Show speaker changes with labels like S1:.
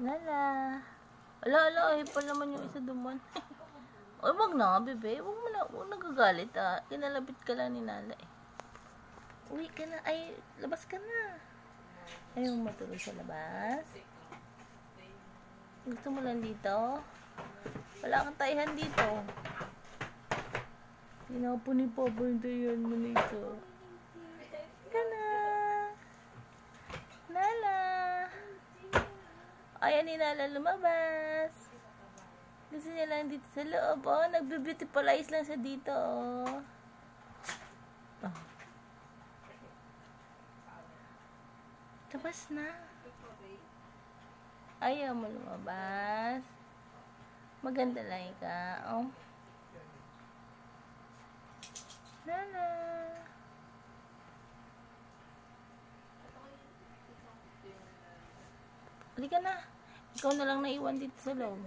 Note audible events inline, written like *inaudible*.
S1: Lala. Ala, ala, ay pa naman yung isa duman. *laughs* Oy, wag na, bebe. Wag mo na, wag nagagalit ah. Kinalabit ka lang ni Nala eh. Uwi ka na. Ay, labas ka na. Ayaw mo matulog sa labas? Gusto mo lang dito? Wala kang taihan dito. Tinapo ni Papa yung taihan mo nito. Ka Ayan ni Nala lumabas. Gusto niya lang dito sa loob, oh. Nagbe-beautifulize lang siya dito, oh. oh. Labas na. Ayaw mo lumabas. Maganda lang ka, oh. Nala. Halika na. Ikaw na lang naiwan dito sa loob.